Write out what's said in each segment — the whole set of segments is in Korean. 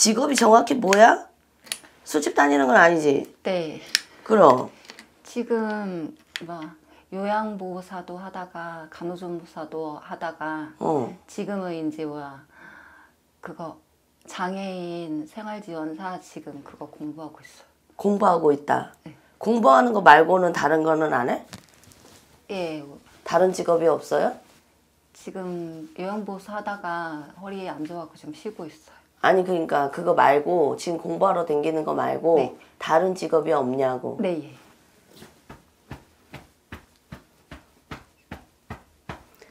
직업이 정확히 뭐야? 술집 다니는 건 아니지? 네. 그럼. 지금 뭐 요양보호사도 하다가 간호조무사도 하다가 어. 지금은 이제 뭐야 그거 장애인 생활지원사 지금 그거 공부하고 있어요. 공부하고 있다. 네. 공부하는 거 말고는 다른 거는 안 해? 예, 다른 직업이 없어요? 지금 요양보호사 하다가 허리 안 좋아서 지금 쉬고 있어요. 아니 그러니까 그거 말고 지금 공부하러 다니는 거 말고 네. 다른 직업이 없냐고. 네, 예.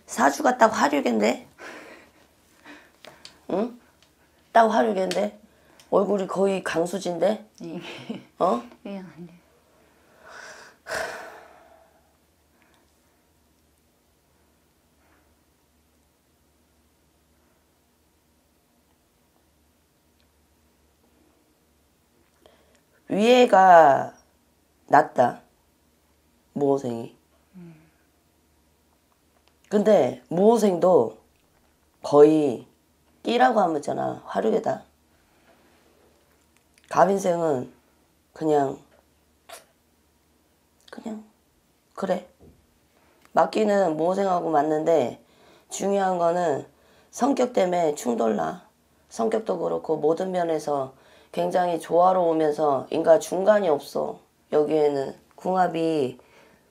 사주가 딱 화류인데? 응? 딱 화류인데? 얼굴이 거의 강수진데? 예. 어? 예, 아니. 위에가 낫다. 모호생이. 근데 모호생도 거의 끼라고 하면 있잖아. 화류계다. 갑인생은 그냥 그냥 그래. 맞기는 모호생하고 맞는데 중요한 거는 성격 때문에 충돌 나. 성격도 그렇고 모든 면에서 굉장히 조화로우면서 인가 중간이 없어. 여기에는 궁합이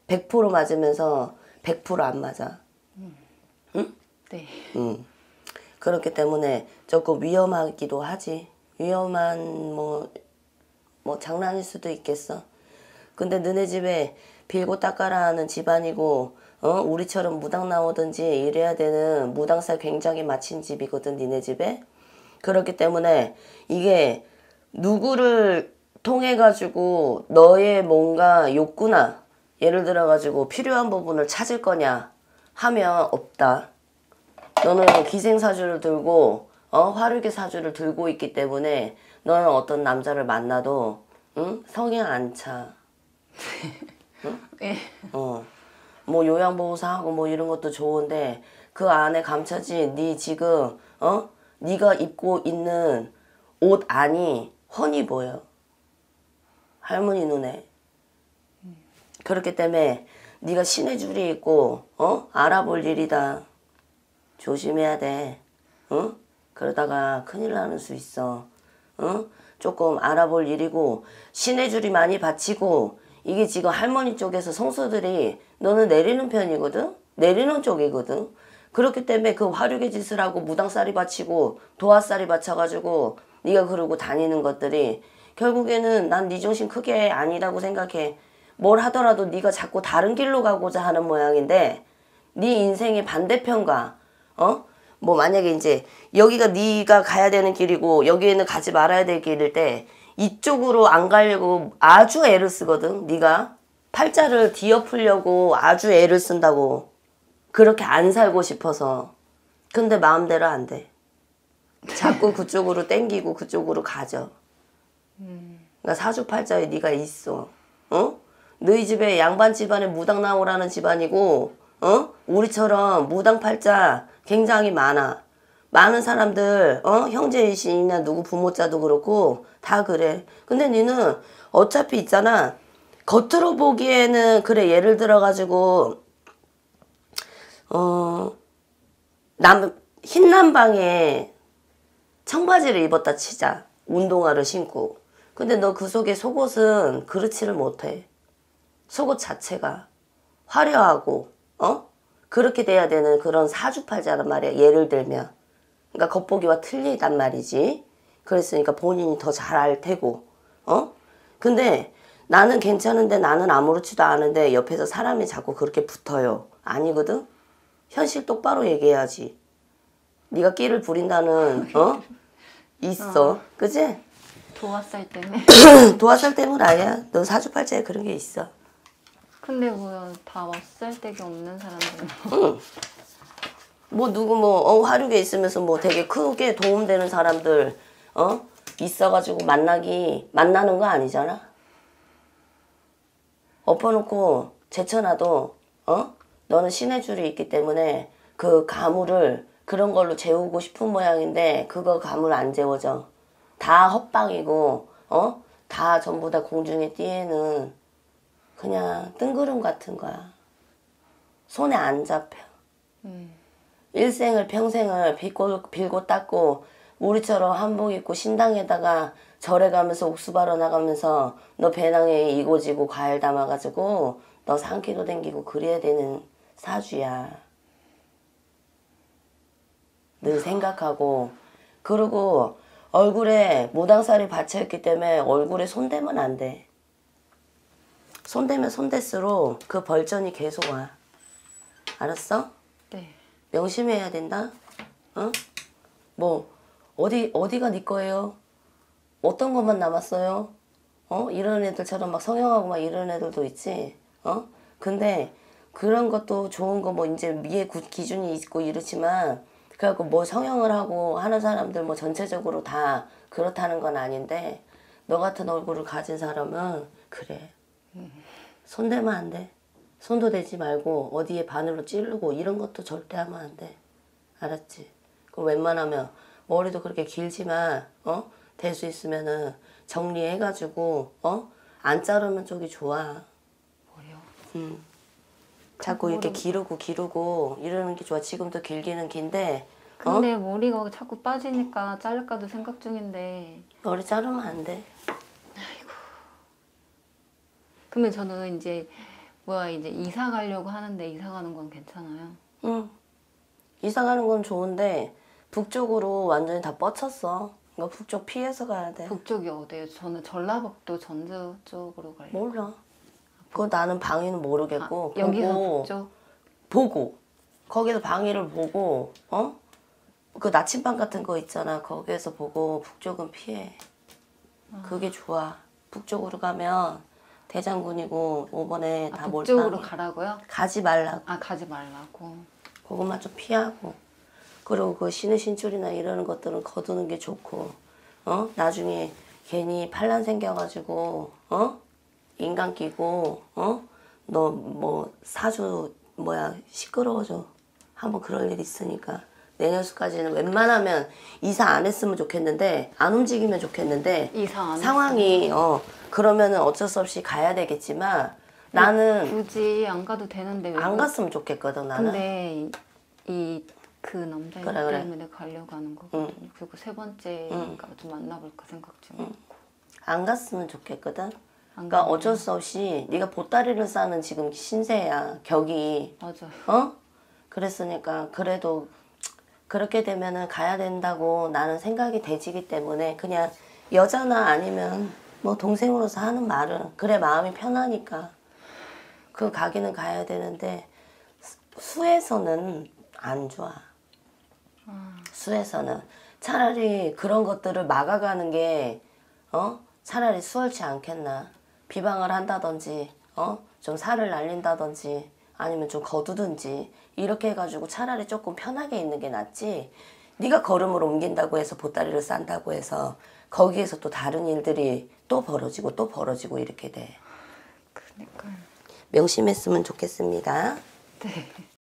100% 맞으면서 100%안 맞아. 네. 음. 그렇기 때문에 조금 위험하기도 하지. 위험한 뭐, 뭐 장난일 수도 있겠어. 근데 너네 집에 빌고 닦아라 하는 집안이고, 어? 우리처럼 무당 나오든지 이래야 되는 무당살 굉장히 마친 집이거든, 니네 집에. 그렇기 때문에 이게 누구를 통해 가지고 너의 뭔가 욕구나 예를 들어 가지고 필요한 부분을 찾을 거냐 하면 없다. 너는 기생사주를 들고 어 화류계 사주를 들고 있기 때문에 너는 어떤 남자를 만나도 응 성향 안 차. 예. 어. 뭐 요양보호사하고 뭐 이런 것도 좋은데 그 안에 감춰진 네 지금 어 네가 입고 있는 옷 안이 훤히 보여. 할머니 눈에. 그렇기 때문에 네가 신의 줄이 있고 어 알아볼 일이다. 조심해야 돼. 응? 그러다가 큰일 나는 수 있어. 응? 조금 알아볼 일이고 신의 줄이 많이 받치고 이게 지금 할머니 쪽에서 성수들이 너는 내리는 편이거든? 내리는 쪽이거든? 그렇기 때문에 그 화류계 짓을 하고 무당살이 바치고 도화살이 바쳐가지고 네가 그러고 다니는 것들이 결국에는 난 네 정신 크게 아니라고 생각해. 뭘 하더라도 네가 자꾸 다른 길로 가고자 하는 모양인데 네 인생의 반대편과 어? 뭐 만약에 이제 여기가 네가 가야 되는 길이고 여기에는 가지 말아야 될 길일 때 이쪽으로 안 가려고 아주 애를 쓰거든. 네가 팔자를 뒤엎으려고 아주 애를 쓴다고. 그렇게 안 살고 싶어서. 근데 마음대로 안 돼. 자꾸 그쪽으로 땡기고 그쪽으로 가져. 그러니까 사주팔자에 네가 있어. 어? 너희 집에 양반 집안에 무당 나오라는 집안이고, 어? 우리처럼 무당 팔자 굉장히 많아. 많은 사람들, 어? 형제이신이나 누구 부모자도 그렇고, 다 그래. 근데 니는 어차피 있잖아. 겉으로 보기에는, 그래, 예를 들어 가지고, 어, 남, 흰 남방에 청바지를 입었다 치자. 운동화를 신고. 근데 너 그 속에 속옷은 그렇지를 못해. 속옷 자체가 화려하고, 어? 그렇게 돼야 되는 그런 사주팔자란 말이야. 예를 들면. 그러니까 겉보기와 틀리단 말이지. 그랬으니까 본인이 더 잘 알 테고, 어? 근데 나는 괜찮은데 나는 아무렇지도 않은데 옆에서 사람이 자꾸 그렇게 붙어요. 아니거든? 현실 똑바로 얘기해야지. 네가 끼를 부린다는, 어? 있어. 그지? 도화살 때문에. 도화살 때문 아니야. 너 사주팔자에 그런 게 있어. 근데 뭐다 왔을데기 없는 사람들은 뭐 누구 뭐 어, 화류계 있으면서 뭐 되게 크게 도움되는 사람들 어 있어가지고 만나기 만나는 거 아니잖아. 엎어놓고 제쳐놔도 어 너는 신의 줄이 있기 때문에 그 가물을 그런 걸로 재우고 싶은 모양인데 그거 가물 안 재워져. 다 헛방이고 어? 다 전부 다 공중에 띄에는 그냥 뜬구름 같은 거야. 손에 안 잡혀. 음. 일생을 평생을 빌고, 빌고 닦고 우리처럼 한복 입고 신당에다가 절에 가면서 옥수 바러 나가면서 너 배낭에 이고 지고 과일 담아가지고 너 산기도 댕기고 그래야 되는 사주야. 늘 생각하고 그리고 얼굴에 무당살이 받쳐있기 때문에 얼굴에 손대면 안 돼. 손대면 손댈수록 그 벌전이 계속 와. 알았어? 네. 명심해야 된다. 어? 뭐 어디 어디가 네 거예요? 어떤 것만 남았어요? 어? 이런 애들처럼 막 성형하고 막 이런 애들도 있지. 어? 근데 그런 것도 좋은 거 뭐 이제 미의 구- 기준이 있고 이렇지만 그래갖고 뭐 성형을 하고 하는 사람들 뭐 전체적으로 다 그렇다는 건 아닌데 너 같은 얼굴을 가진 사람은 그래. 손대면 안 돼. 손도 대지 말고 어디에 바늘로 찌르고 이런 것도 절대 하면 안 돼. 알았지? 그 웬만하면 머리도 그렇게 길지만 어? 될 수 있으면은 정리해가지고 어? 안 자르면 쪽이 좋아. 머리요. 음. 자꾸 이렇게 기르고 기르고 이러는 게 좋아. 지금도 길기는 긴데 어? 근데 머리가 자꾸 빠지니까 자를까도 생각 중인데 머리 자르면 안 돼. 그러면 저는 이제 뭐야 이제 이사 가려고 하는데 이사 가는 건 괜찮아요? 응. 이사 가는 건 좋은데 북쪽으로 완전히 다 뻗쳤어. 이거 북쪽 피해서 가야 돼. 북쪽이 어디예요? 저는 전라북도 전주 쪽으로 가려고 몰라. 그거 나는 방위는 모르겠고 아, 여기서 보고? 보고 거기서 방위를 보고 어? 그 나침반 같은 거 있잖아. 거기에서 보고 북쪽은 피해. 그게 좋아. 북쪽으로 가면 대장군이고 오번에 아, 다 북쪽으로 몰빵해. 가라고요? 가지 말라고. 아 가지 말라고 그것만 좀 피하고 그리고 그 신의 신줄이나 이러는 것들은 거두는 게 좋고 어 나중에 괜히 반란 생겨가지고 어 인간 끼고 어 너 뭐 사주 뭐야 시끄러워져 한번 그럴 일 있으니까 내년수까지는 웬만하면 이사 안 했으면 좋겠는데 안 움직이면 좋겠는데 상황이 어 그러면은 어쩔 수 없이 가야 되겠지만 나는 굳이 안 가도 되는데 왜안 그- 갔으면 좋겠거든 나는 근데 이 그 남자 그래, 그래. 때문에 가려고 하는 거거든요. 그리고 세 번째니까 좀 만나볼까 생각 중이고. 안 갔으면 좋겠거든. 안 그러니까 어쩔 수 없이 네가 보따리를 싸는 지금 신세야 격이 맞아요. 어? 그랬으니까 그래도 그렇게 되면은 가야 된다고 나는 생각이 되지기 때문에 그냥 여자나 아니면 뭐 동생으로서 하는 말은 그래 마음이 편하니까 그 가기는 가야 되는데 수- 수에서는 안 좋아. 수에서는 차라리 그런 것들을 막아가는 게 어? 차라리 수월치 않겠나. 비방을 한다든지 어? 좀 살을 날린다든지 아니면 좀 거두든지 이렇게 해가지고 차라리 조금 편하게 있는 게 낫지. 네가 걸음을 옮긴다고 해서 보따리를 싼다고 해서 거기에서 또 다른 일들이 또 벌어지고 또 벌어지고 이렇게 돼. 그러니까 명심했으면 좋겠습니다. 네.